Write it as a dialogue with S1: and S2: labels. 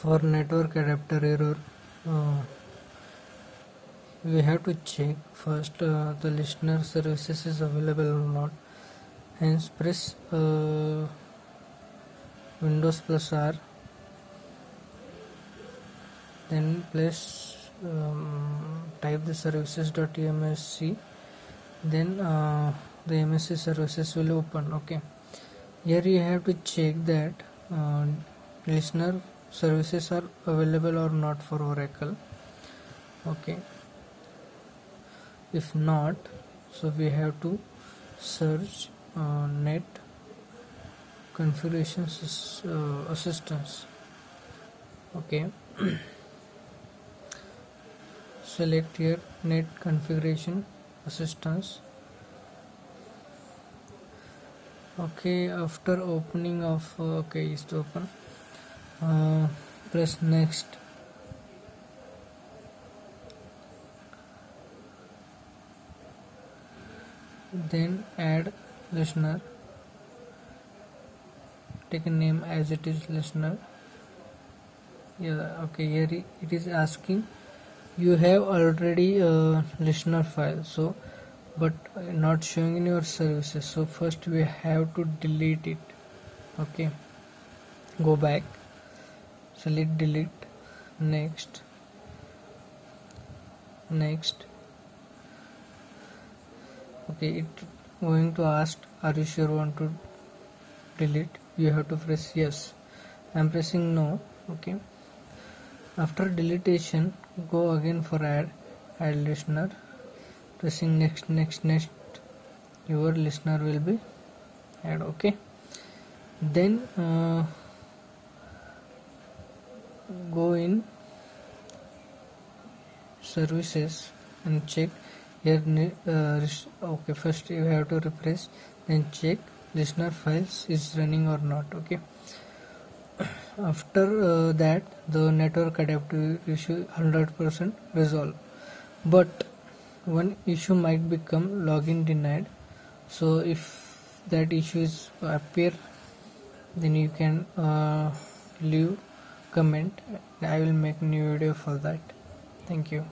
S1: for network adapter error uh, we have to check first uh, the listener services is available or not. Hence press uh, windows plus r then place um, type the services.msc then uh, the msc services will open okay. Here you have to check that uh, listener services are available or not for oracle. Okay. If not so we have to search uh, net configuration uh, assistance. Okay. Select here net configuration assistance. Okay after opening of uh, okay is to open. Uh, press next. Then add listener. Take a name as it is listener. Yeah okay here it is asking you have already a listener file so but not showing in your services. So first we have to delete it. Okay go back select delete. Next. Next. Okay it going to ask are you sure want to delete? You have to press yes. I'm pressing no okay. After deletion go again for add add listener pressing next next next. Your listener will be add okay. Then uh, go in services and check here uh, okay first you have to refresh then check listener files is running or not okay. After uh, that the network adaptive issue 100% resolve but one issue might become login denied. So if that issue is appear then you can uh, leave comment. I will make new video for that. Thank you